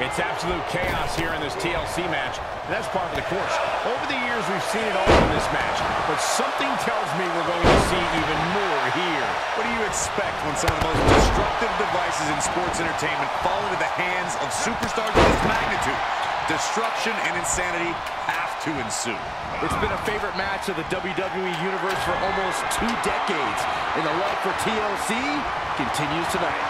It's absolute chaos here in this TLC match, and that's part of the course. Over the years, we've seen it all in this match, but something tells me we're going to see even more here. What do you expect when some of the most destructive devices in sports entertainment fall into the hands of superstars of this magnitude? Destruction and insanity have to ensue. It's been a favorite match of the WWE Universe for almost two decades, and the love for TLC continues tonight.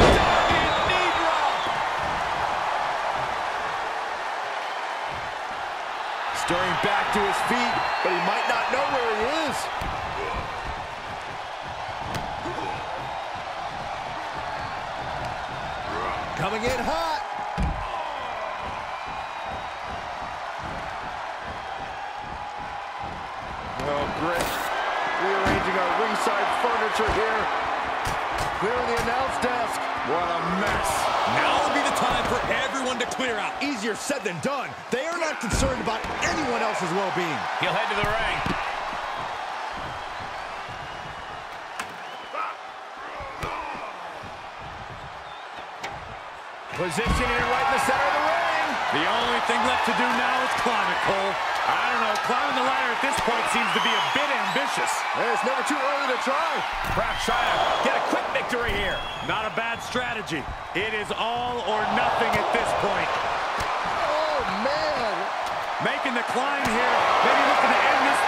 Stirring back to his feet, but he might not know where he is. Coming in hot. Oh, great. Rearranging our ringside furniture here. Clearing the announce desk. What a mess. Now would be the time for everyone to clear out. Easier said than done. They are not concerned about anyone else's well-being. He'll head to the ring. Positioning it right in the center of the ring. The only thing left to do now is climb it, Cole. I don't know. Climbing the ladder at this point seems to be a bit ambitious. It's never too early to try. Perhaps trying to get a quick victory here. Not a bad strategy. It is all or nothing at this point. Oh, man. Making the climb here. Maybe looking to end this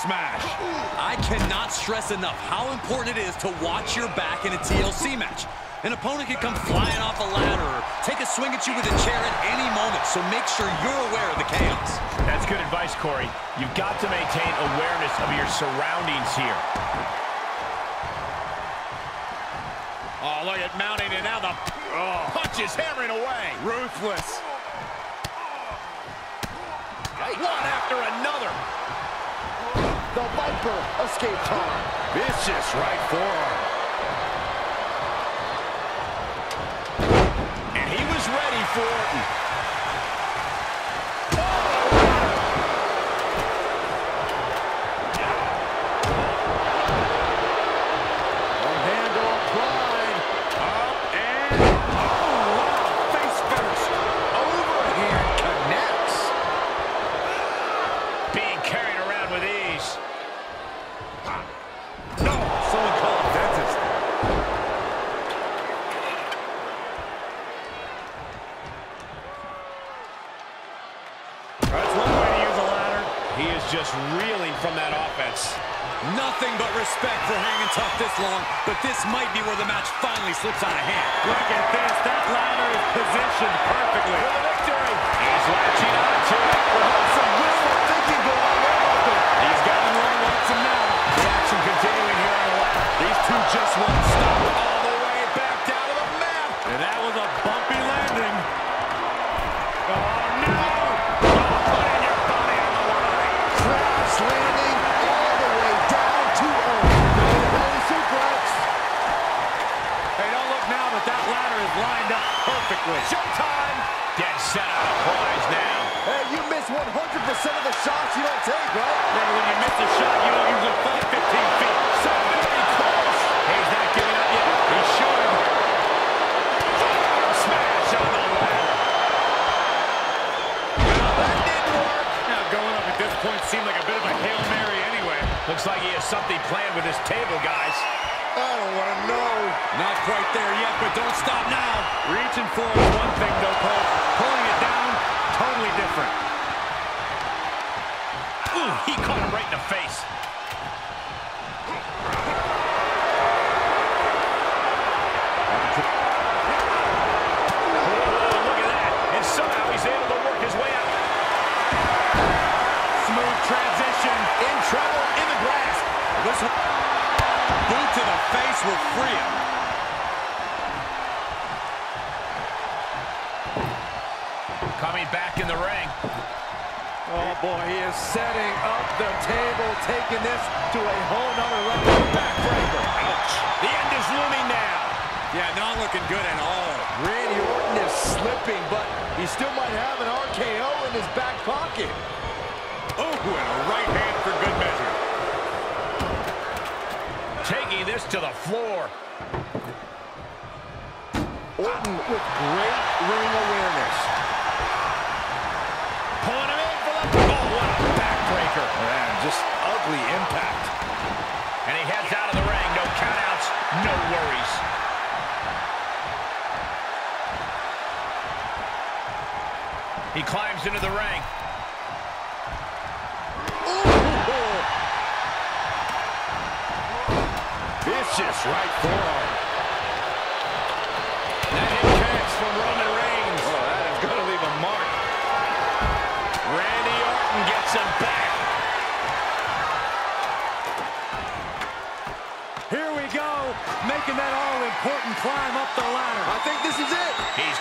smash. I cannot stress enough how important it is to watch your back in a TLC match. An opponent can come flying off a ladder or take a swing at you with a chair at any moment, so make sure you're aware of the chaos. That's good advice, Corey. You've got to maintain awareness of your surroundings here. Oh, look at mounting, and now the oh, punch is hammering away. Ruthless. One after another. The Viper escaped harm. Vicious right forearm. Nothing but respect for hanging tough this long, but this might be where the match finally slips out of hand. Look at this. That ladder is positioned perfectly. For the victory. But that ladder is lined up perfectly. Showtime. Dead set on a prize now. Hey, you miss 100% of the shots you don't take, right? Then when you miss a shot, you don't usually fall 15 feet. So very close. He's not giving up yet. He should. Smash on the ladder. Well, that didn't work. Now, going up at this point seemed like a bit of a Hail Mary anyway. Looks like he has something planned with this table, guys. Oh, don't want to know. Not quite there yet, but don't stop now. Reaching for one thing, though, Cole. Pulling it down, totally different. Ooh, he caught him right in the face. Oh, look at that. And somehow he's Boot to the face will free him. Coming back in the ring. Oh, boy, he is setting up the table, taking this to a whole nother level. Backbreaker. Ouch. The end is looming now. Yeah, not looking good at all. Randy Orton is slipping, but he still might have an RKO in his back pocket. Oh, and a right hand for good measure. Taking this to the floor. Orton with great ring awareness. Ugly impact. And he heads out of the ring. No countouts, no worries. He climbs into the ring. Vicious right forearm.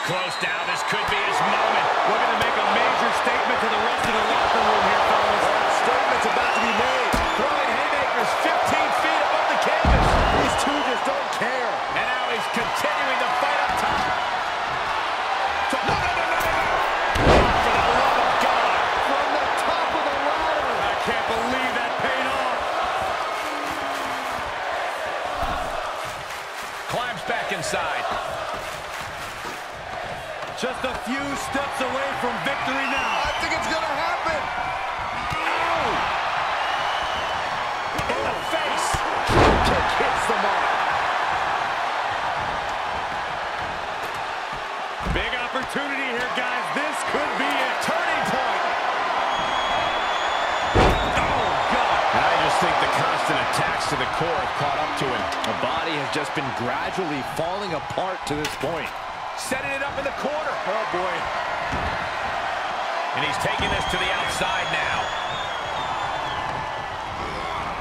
Close now. This could be his moment. We're going to make a major statement to the rest of the locker room here, fellas. That statement's about to be made. Throwing haymakers 15 feet above the canvas. These two just don't care. And now he's continuing In the face. Kick hits the mark. Big opportunity here, guys. This could be a turning point. Oh, God. And I just think the constant attacks to the core have caught up to him. The body has just been gradually falling apart to this point. Setting it up in the corner. Oh, boy. And he's taking this to the outside now.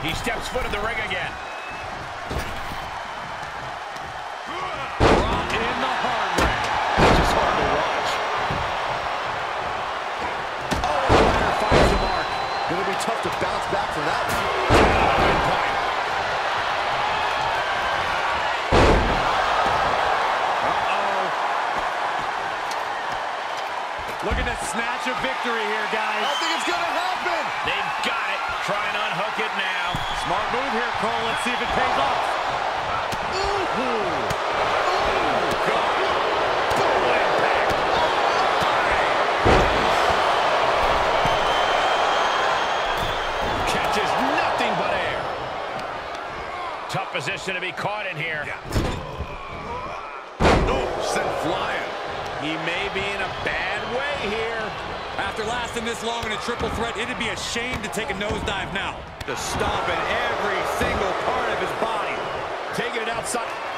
He steps foot in the ring again. Brought in the hard way. It's just hard to watch. Oh, the ladder finds the mark. Gonna be tough to bounce back from that one. Looking to snatch a victory here, guys. I think it's gonna happen. They've. Try and unhook it now. Smart move here, Cole. Let's see if it pays off. Ooh. Ooh. God. Full impact. Catches nothing but air. Tough position to be caught in here. Oh, sent flying. He may be in a bad way here. After lasting this long in a triple threat, it'd be a shame to take a nosedive now. Just stomping every single part of his body. Taking it outside.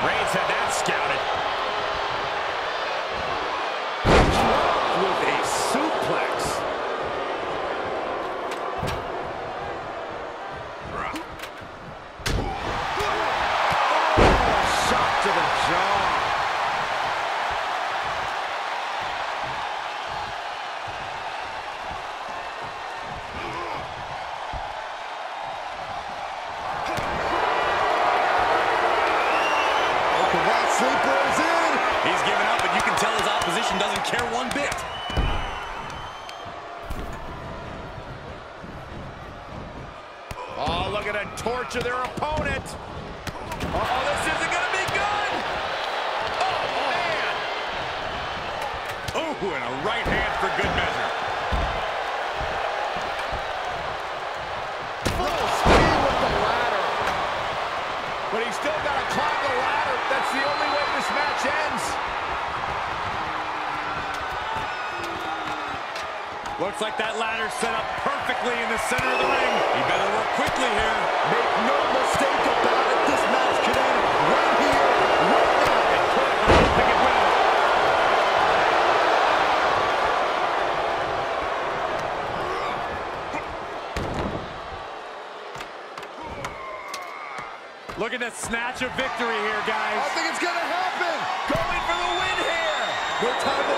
Reigns had that scouted. Perfectly in the center of the ring. He better work quickly here. Make no mistake about it. This match could end right here, right now. Could, but I don't will. Looking to snatch a victory here, guys. I think it's going to happen. Going for the win here. No time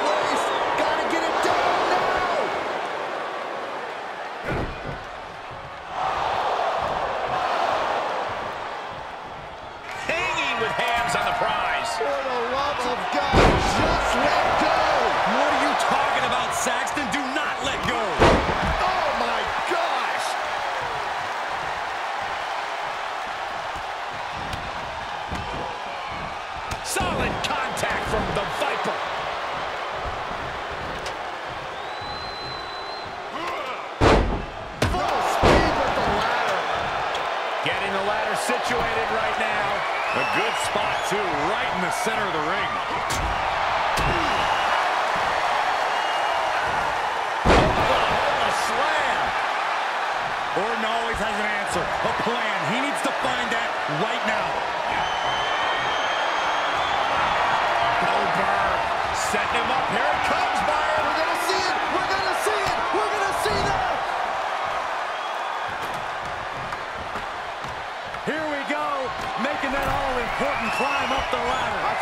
Solid contact from the Viper. Full speed with the ladder. Getting the ladder situated right now. A good spot, too, right in the center of the ring. A slam. Orton always has an answer, a plan. He needs to find that right now. Setting him up. Here it comes, Byron. We're going to see it. We're going to see it. We're going to see that. Here we go, making that all-important climb up the ladder.